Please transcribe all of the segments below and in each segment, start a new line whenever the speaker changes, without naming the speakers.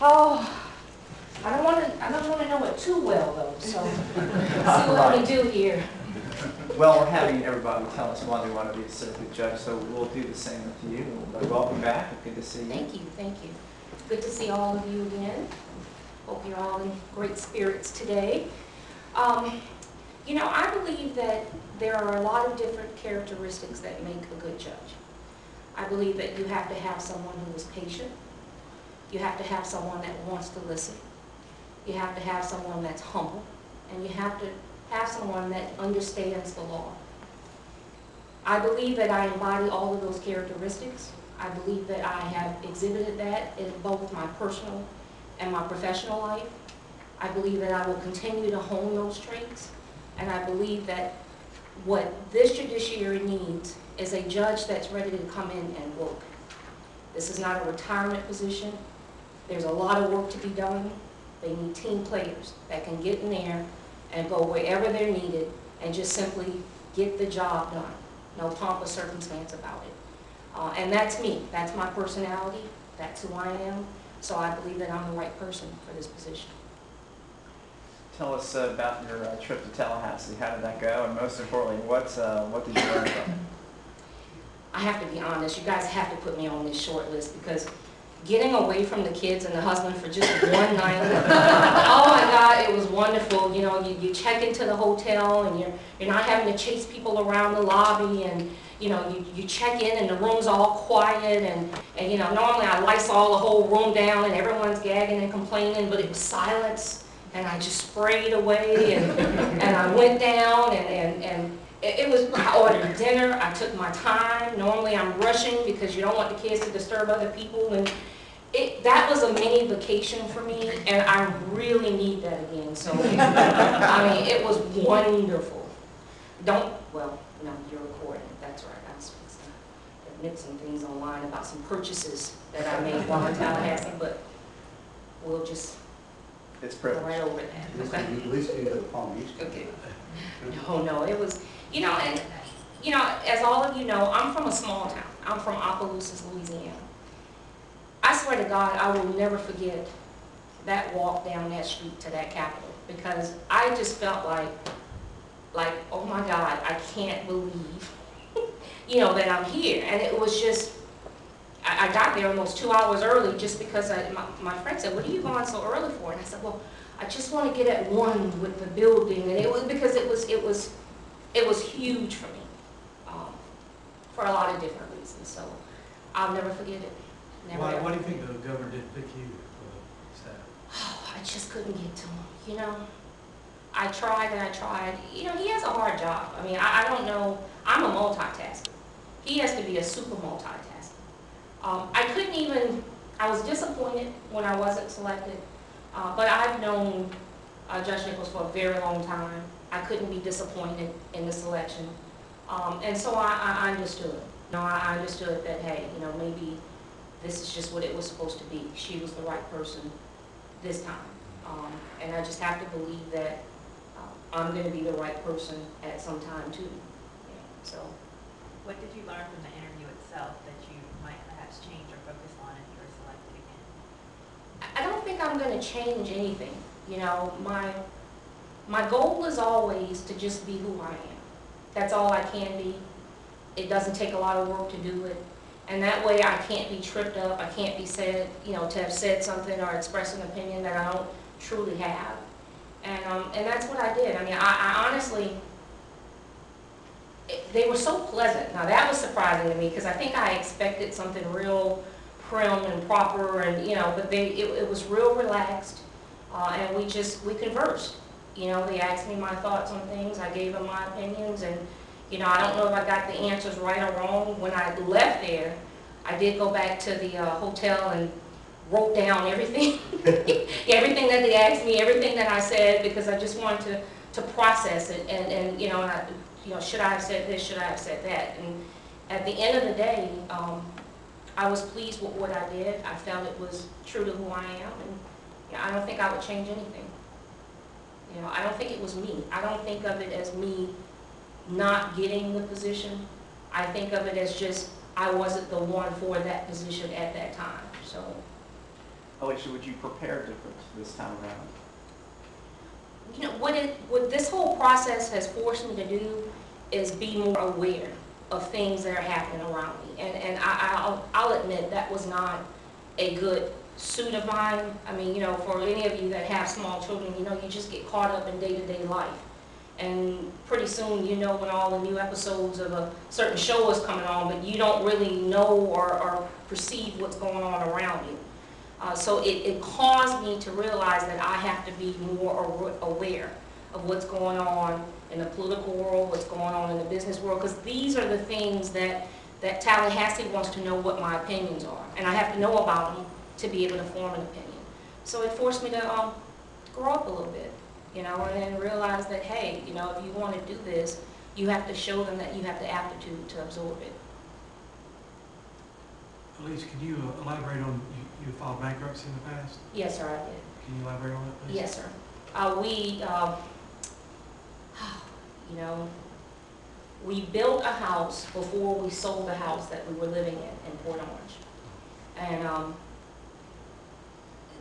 Oh, I don't want to, I don't want to know it too well though, so let's see what we do here.
Well, we're having everybody tell us why they want to be a circuit judge, so we'll do the same with you. But Welcome back, good to see you.
Thank you, thank you. Good to see all of you again. Hope you're all in great spirits today. Um, You know, I believe that there are a lot of different characteristics that make a good judge. I believe that you have to have someone who is patient. You have to have someone that wants to listen. You have to have someone that's humble. And you have to have someone that understands the law. I believe that I embody all of those characteristics. I believe that I have exhibited that in both my personal and my professional life. I believe that I will continue to hone those traits. And I believe that what this judiciary needs is a judge that's ready to come in and work. This is not a retirement position. There's a lot of work to be done. They need team players that can get in there and go wherever they're needed and just simply get the job done. No pomp or circumstance about it. Uh, And that's me, that's my personality, that's who I am, so I believe that I'm the right person for this position.
Tell us uh, about your uh, trip to Tallahassee. How did that go? And most importantly, what, uh, what did you learn from it?
I have to be honest, you guys have to put me on this short list because getting away from the kids and the husband for just one night, oh my God, it was wonderful. You know, you, you check into the hotel and you're, you're not having to chase people around the lobby and, you know, you, you check in and the room's all quiet and, and, you know, normally I Lysol the whole room down and everyone's gagging and complaining, but it was silence and I just sprayed away and, and I went down and, and, and it, it was, I ordered dinner, I took my time. Normally I'm rushing because you don't want the kids to disturb other people and it, that was a mini vacation for me and I really need that again. So, I mean, it was wonderful. Don't, well, no, you're recording, that's right. I was supposed to admit some things online about some purchases that I made while in Tallahassee, but we'll just
It's
go
privilege.
right over that.
At least you did Palm Beach.
Okay. No, no, it was, you know, and, you know, as all of you know, I'm from a small town. I'm from Opelousas, Louisiana. I swear to God, I will never forget that walk down that street to that Capitol because I just felt like, like, oh my God, I can't believe, you know, that I'm here. And it was just, I, I got there almost two hours early just because I, my, my friend said, what are you going so early for? And I said, well, I just want to get at one with the building, and it was because it was, it was, it was huge for me, um, for a lot of different reasons, so I'll never forget it, never.
Why, why do you think the governor didn't pick you for the staff?
Oh, I just couldn't get to him, you know? I tried and I tried, you know, he has a hard job, I mean, I, I don't know, I'm a multitasker. He has to be a super multitasker. Um, I couldn't even, I was disappointed when I wasn't selected, uh, but I've known uh, Judge Nichols for a very long time. I couldn't be disappointed in the selection. Um, and so I, I understood. You know, I understood that, hey, you know, maybe this is just what it was supposed to be. She was the right person this time. Um, and I just have to believe that uh, I'm going to be the right person at some time too. Yeah, so,
What did you learn from the interview itself that you might perhaps change or focus on if you were selected again?
I I don't think I'm going to change anything. You know, my, my goal is always to just be who I am. That's all I can be. It doesn't take a lot of work to do it. And that way I can't be tripped up, I can't be said, you know, to have said something or expressed an opinion that I don't truly have. And, um, and that's what I did. I mean, I, I honestly, it- they were so pleasant. Now, that was surprising to me because I think I expected something real prim and proper and, you know, but they, it, it was real relaxed. Uh, and we just, we conversed. You know, they asked me my thoughts on things, I gave them my opinions, and, you know, I don't know if I got the answers right or wrong. When I left there, I did go back to the uh, hotel and wrote down everything, everything that they asked me, everything that I said, because I just wanted to, to process it, and, and, you know, I, you know, should I have said this, should I have said that? And at the end of the day, um, I was pleased with what I did, I felt it was true to who I am, and, you know, I don't think I would change anything. You know, I don't think it was me. I don't think of it as me not getting the position. I think of it as just, I wasn't the one for that position at that time, so.
Alicia, would you prepare different this time around?
You know, what it, what this whole process has forced me to do is be more aware of things that are happening around me. And, and I, I'll, I'll admit, that was not a good of. I mean, you know, for any of you that have small children, you know, you just get caught up in day-to-day life. And pretty soon, you know when all the new episodes of a certain show is coming on, but you don't really know or, or perceive what's going on around you. Uh, so it, it caused me to realize that I have to be more aware of what's going on in the political world, what's going on in the business world, because these are the things that, that Tallahassee wants to know what my opinions are. And I have to know about them to be able to form an opinion. So it forced me to, um, grow up a little bit, you know, and then realize that, hey, you know, if you want to do this, you have to show them that you have the aptitude to absorb it.
Elise, can you elaborate on, you, you filed bankruptcy in the past?
Yes, sir, I did.
Can you elaborate on that, please?
Yes, sir. Uh, we, um, you know, we built a house before we sold the house that we were living in, in Port Orange. And, um,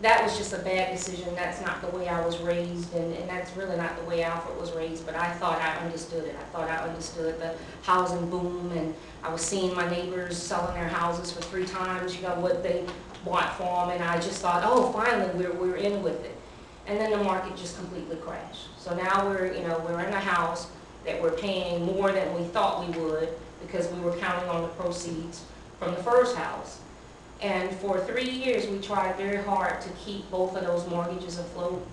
that was just a bad decision. That's not the way I was raised, and, and that's really not the way Alfred was raised, but I thought I understood it. I thought I understood the housing boom, and I was seeing my neighbors selling their houses for three times, you know, what they bought for them, and I just thought, oh, finally, we're, we're in with it. And then the market just completely crashed. So now we're, you know, we're in a house that we're paying more than we thought we would because we were counting on the proceeds from the first house. And for three years, we tried very hard to keep both of those mortgages afloat,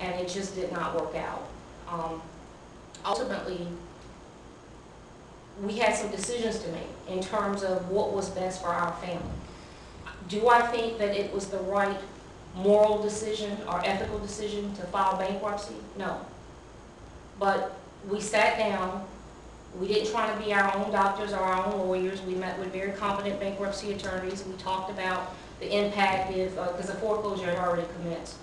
and it just did not work out. Um, Ultimately, we had some decisions to make in terms of what was best for our family. Do I think that it was the right moral decision or ethical decision to file bankruptcy? No. But we sat down, we didn't try to be our own doctors or our own lawyers, we met with very competent bankruptcy attorneys, we talked about the impact if, because the foreclosure had already commenced.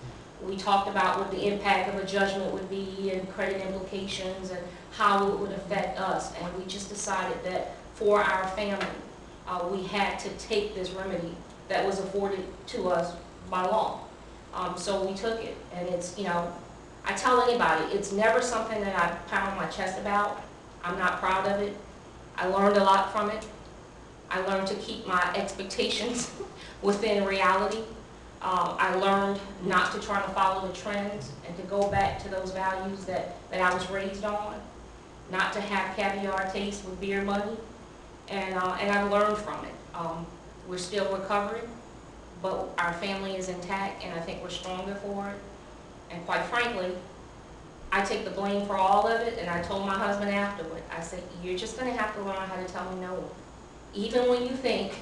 We talked about what the impact of a judgment would be and credit implications and how it would affect us. And we just decided that for our family, uh, we had to take this remedy that was afforded to us by law. Um, so we took it, and it's, you know, I tell anybody, it's never something that I pound my chest about. I'm not proud of it. I learned a lot from it. I learned to keep my expectations within reality. Um, I learned not to try to follow the trends and to go back to those values that, that I was raised on. Not to have caviar taste with beer money. And, uh, and I've learned from it. Um, we're still recovering, but our family is intact and I think we're stronger for it. And quite frankly, I take the blame for all of it, and I told my husband afterward, I said, you're just gonna have to learn how to tell me no. Even when you think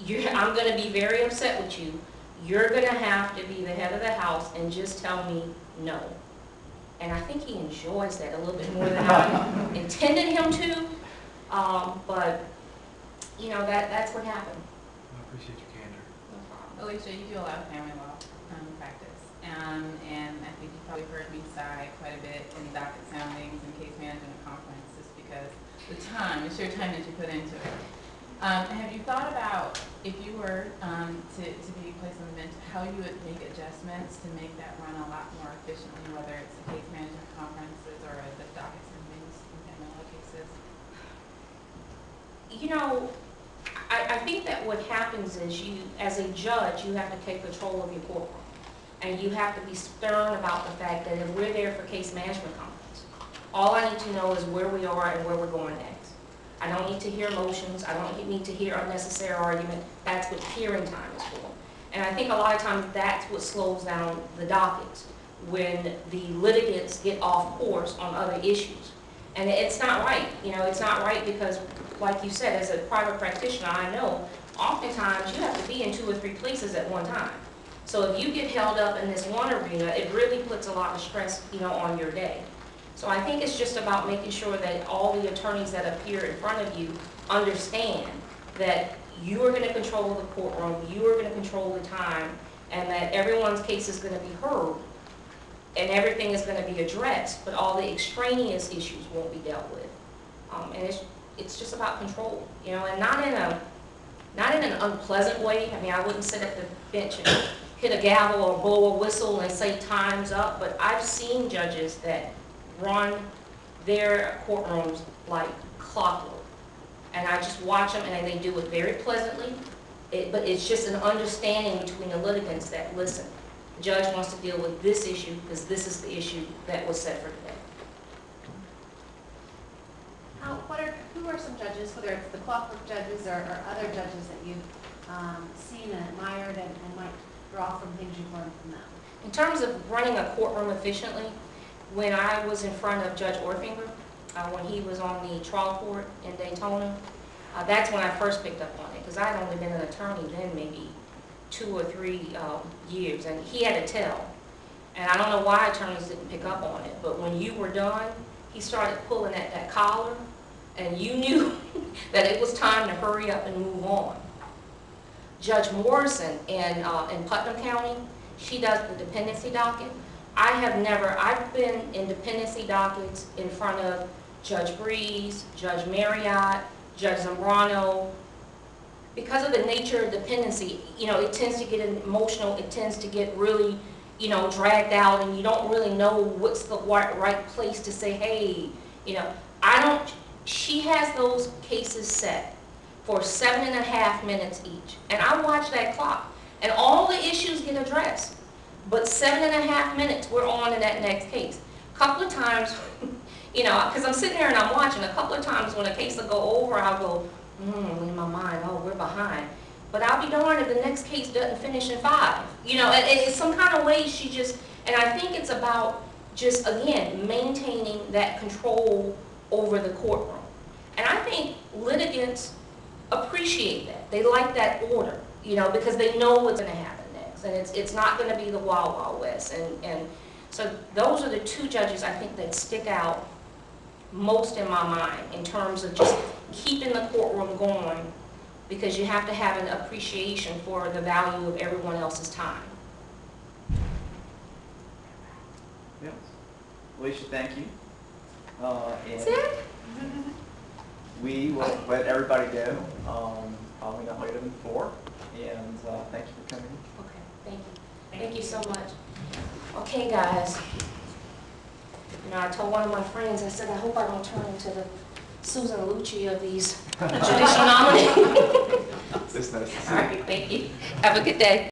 you're, I'm gonna be very upset with you, you're gonna have to be the head of the house and just tell me no. And I think he enjoys that a little bit more than I intended him to, um, but, you know, that, that's what happened.
I appreciate your candor.
No problem.
Alicia, you do a lot of family law practice, um, and I think you've probably heard me sigh quite a bit in docket soundings and case management conferences because the time, it's your time that you put into it. Um, have you thought about, if you were um, to, to be placed on the bench, how you would make adjustments to make that run a lot more efficiently, whether it's the case management conferences or the docket soundings in law cases?
You know, I, I think that what happens is you, as a judge, you have to take control of your courtroom. And you have to be stern about the fact that if we're there for case management conference, all I need to know is where we are and where we're going next. I don't need to hear motions, I don't need to hear unnecessary argument, that's what hearing time is for. And I think a lot of times that's what slows down the dockets, when the litigants get off course on other issues. And it's not right, you know, it's not right because, like you said, as a private practitioner, I know oftentimes you have to be in two or three places at one time. So if you get held up in this one arena, it really puts a lot of stress, you know, on your day. So I think it's just about making sure that all the attorneys that appear in front of you understand that you are gonna control the courtroom, you are gonna control the time, and that everyone's case is gonna be heard, and everything is gonna be addressed, but all the extraneous issues won't be dealt with. Um, and it's, it's just about control, you know, and not in a, not in an unpleasant way. I mean, I wouldn't sit at the bench and hit a gavel or blow a whistle and say time's up, but I've seen judges that run their courtrooms like clockwork. And I just watch them and they do it very pleasantly. It, but it's just an understanding between the litigants that, listen, the judge wants to deal with this issue because this is the issue that was set for today.
How, what are, who are some judges, whether it's the clockwork judges or, or other judges that you've, um, seen and admired and, and might draw from things you've learned from them?
In terms of running a courtroom efficiently, when I was in front of Judge Orfinger, uh, when he was on the trial court in Daytona, uh, that's when I first picked up on it, because I'd only been an attorney then maybe two or three um, years, and he had to tell. And I don't know why attorneys didn't pick up on it, but when you were done, he started pulling at that collar, and you knew that it was time to hurry up and move on. Judge Morrison in, uh, in Putnam County, she does the dependency docket. I have never, I've been in dependency dockets in front of Judge Breeze, Judge Marriott, Judge Zambrano. Because of the nature of dependency, you know, it tends to get emotional, it tends to get really, you know, dragged out, and you don't really know what's the right, right place to say, hey, you know, I don't, she has those cases set for seven and a half minutes each. And I watch that clock, and all the issues get addressed. But seven and a half minutes, we're on to that next case. A Couple of times, you know, because I'm sitting there and I'm watching, a couple of times when a case will go over, I'll go, hmm, in my mind, oh, we're behind. But I'll be darned if the next case doesn't finish in five. You know, and, it's some kind of way she just, and I think it's about just, again, maintaining that control over the courtroom. And I think litigants appreciate that. They like that order, you know, because they know what's gonna happen next. And it's, it's not gonna be the wild, wild west. And, and so those are the two judges I think that stick out most in my mind in terms of just keeping the courtroom going because you have to have an appreciation for the value of everyone else's time.
Yes. Alicia, thank you. Uh,
That's
and
it?
we will let everybody go, um, probably not later than four, and, uh, thank you for coming.
Okay, thank you. Thank you so much. Okay, guys. You know, I told one of my friends, I said, I hope I don't turn into the Susan Lucci of these judicial nominees.
It's nice to see you.
right, thank you. Have a good day.